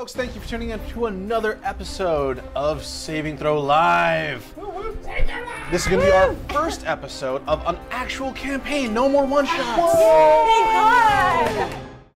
Folks, thank you for tuning in to another episode of Saving Throw Live. This is going to be our first episode of an actual campaign. No more one shots. Thank God!